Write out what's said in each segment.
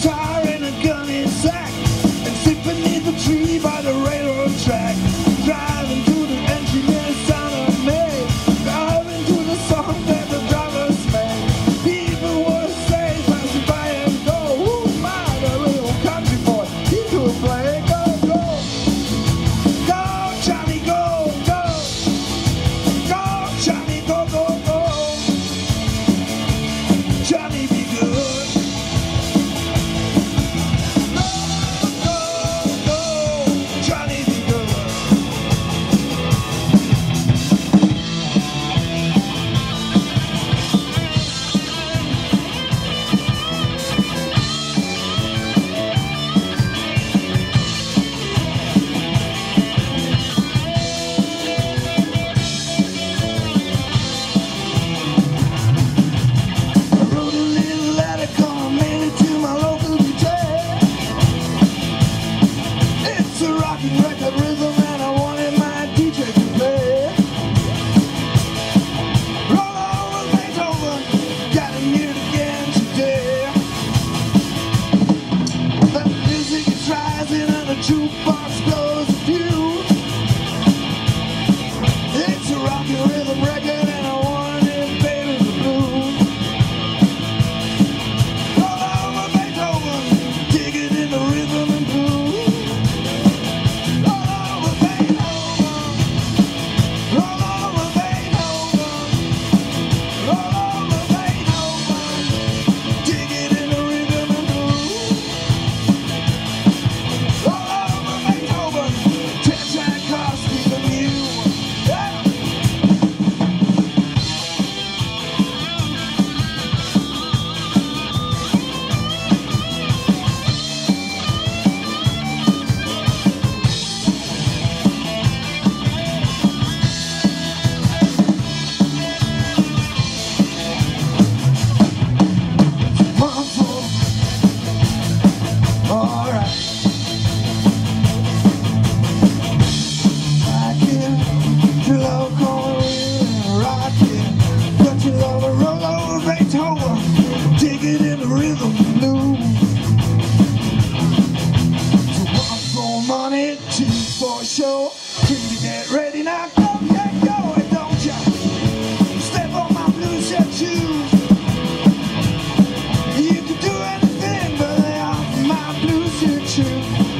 time. two for sure. You get ready now? Go, yeah, go, and don't ya step on my shoes. You can do anything, but my shoes.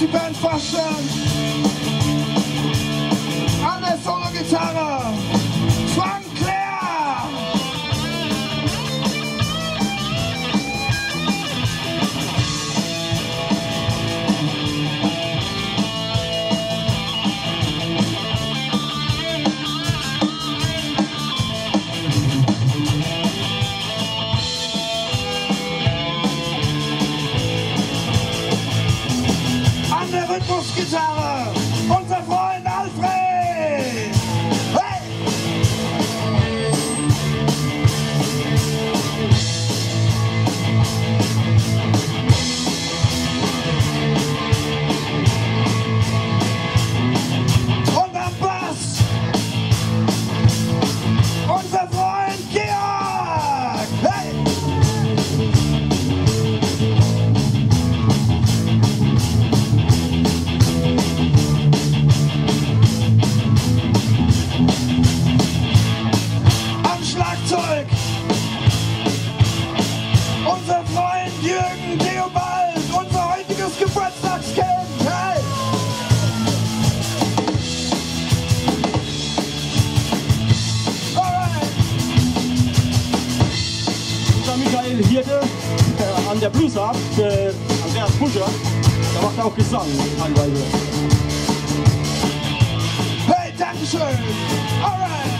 die Band fast an. An der Solo-Gitarre. Mozart, äh, Andreas Buscher, da macht er auch Gesang teilweise. Hey, Dankeschön! Alright!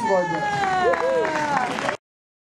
Freunde.